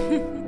Mm-hmm.